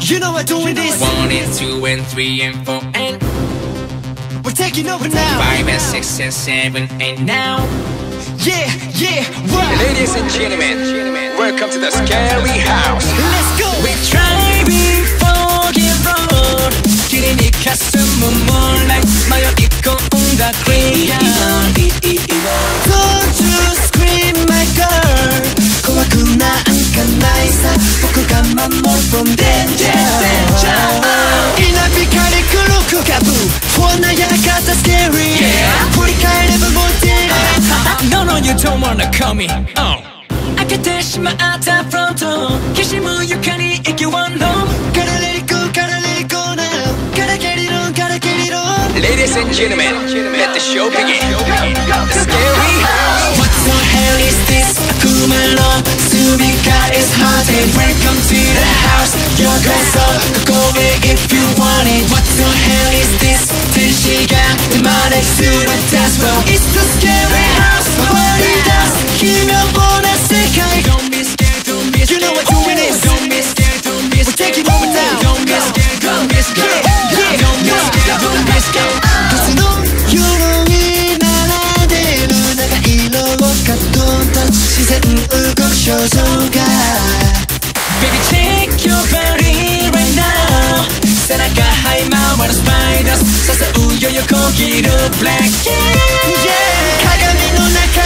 You know we're doing this. One and two and three and four and We're taking over now. five and six and seven and now. Yeah, yeah, right. Ladies and gentlemen, welcome to the scary house. Let's go. We try you don't wanna call me. Oh. 開けてしまったフロントきしむ床に息を飲む Gotta let it go, gotta let it go now. Gotta get it on, gotta get it on. Ladies and gentlemen, let the show begin. The scary house. What the hell is this? 구말로 수비가 is haunted Welcome to the house 여기서 go big if you want it What the hell is this? 10시간 만에 술을 dance floor It's the scary 動く肖像が Baby check your body right now 背中這い回るスパイダー誘うよ横切る Black Yeah 鏡の中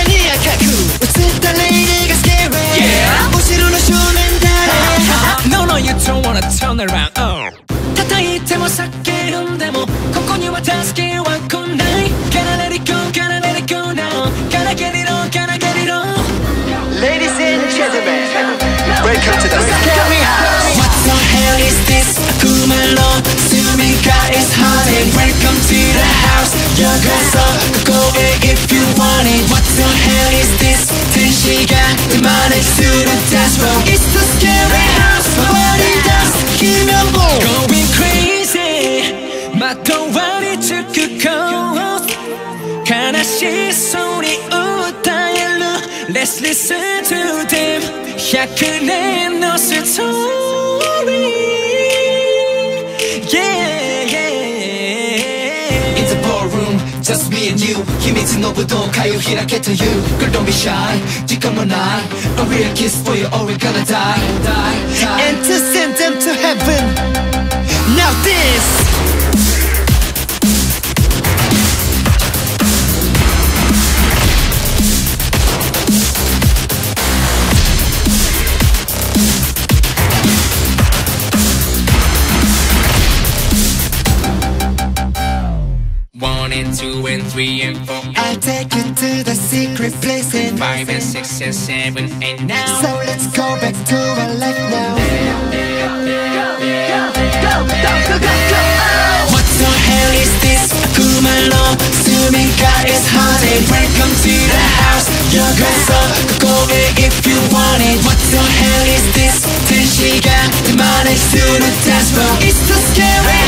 welcome to the scary house. What the hell is this? 구말로 수미가 is haunted Welcome to the house 여기서 go big if you want it What the hell is this? 10시간 만에 술을 dance floor It's the scary house Party dance 기면 보 Going crazy 窓割りつくコース悲しそうに歌える Let's listen to them. Chacune est notre story Yeah, yeah. It's a ballroom just me and you. 힘이 너보다 가요 희락해 to you. Girl don't be shy. 지금 날 A real kiss for you or we're gonna die, die, die. And to send them to heaven. Now this. three and four I'll take you to the secret place and Five and six and seven and now So let's go back to our life now What the hell is this? 구말로 수미가 is haunted Welcome to the house 여기서 go big if you want it What the hell is this? 10시간 만에 술을 dance floor It's the scary